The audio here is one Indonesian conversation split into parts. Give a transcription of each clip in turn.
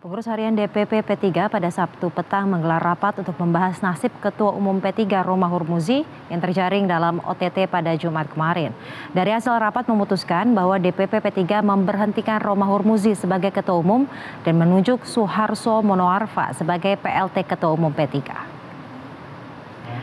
Pengurus harian DPP P3 pada Sabtu petang menggelar rapat untuk membahas nasib Ketua Umum P3 Roma Hurmuzi yang terjaring dalam OTT pada Jumat kemarin. Dari hasil rapat memutuskan bahwa DPP P3 memberhentikan Roma Hurmuzi sebagai Ketua Umum dan menunjuk Suharso Monoarfa sebagai PLT Ketua Umum P3.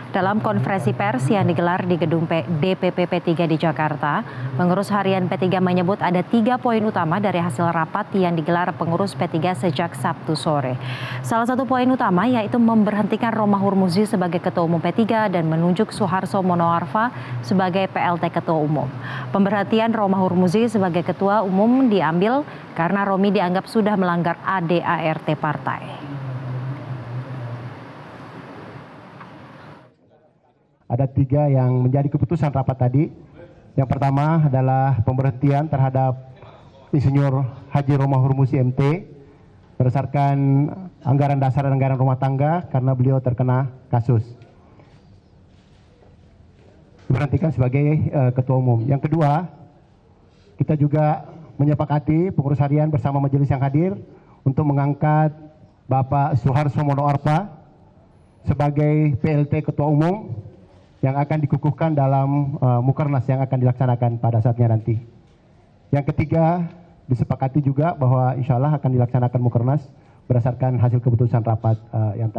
Dalam konferensi pers yang digelar di gedung DPP P3 di Jakarta, pengurus harian P3 menyebut ada tiga poin utama dari hasil rapat yang digelar pengurus P3 sejak Sabtu sore. Salah satu poin utama yaitu memberhentikan Roma Hurmuzi sebagai Ketua Umum P3 dan menunjuk Suharso Monoarfa sebagai PLT Ketua Umum. Pemberhentian Roma Hurmuzi sebagai Ketua Umum diambil karena Romi dianggap sudah melanggar ADART partai. Ada tiga yang menjadi keputusan rapat tadi. Yang pertama adalah pemberhentian terhadap Insinyur Haji Romah Hurmusi MT berdasarkan anggaran dasar dan anggaran rumah tangga karena beliau terkena kasus. Berhentikan sebagai uh, ketua umum. Yang kedua, kita juga menyepakati pengurus harian bersama majelis yang hadir untuk mengangkat Bapak Suharso Mono Arpa sebagai PLT Ketua Umum yang akan dikukuhkan dalam uh, mukernas yang akan dilaksanakan pada saatnya nanti. Yang ketiga, disepakati juga bahwa insya Allah akan dilaksanakan mukernas berdasarkan hasil keputusan rapat uh, yang